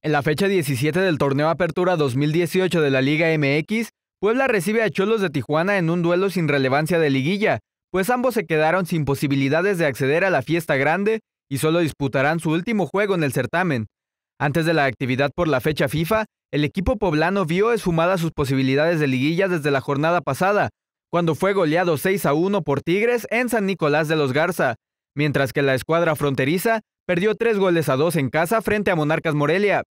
En la fecha 17 del torneo Apertura 2018 de la Liga MX, Puebla recibe a Cholos de Tijuana en un duelo sin relevancia de liguilla, pues ambos se quedaron sin posibilidades de acceder a la fiesta grande y solo disputarán su último juego en el certamen. Antes de la actividad por la fecha FIFA, el equipo poblano vio esfumadas sus posibilidades de liguilla desde la jornada pasada, cuando fue goleado 6 a 1 por Tigres en San Nicolás de los Garza, mientras que la escuadra fronteriza perdió tres goles a dos en casa frente a Monarcas Morelia.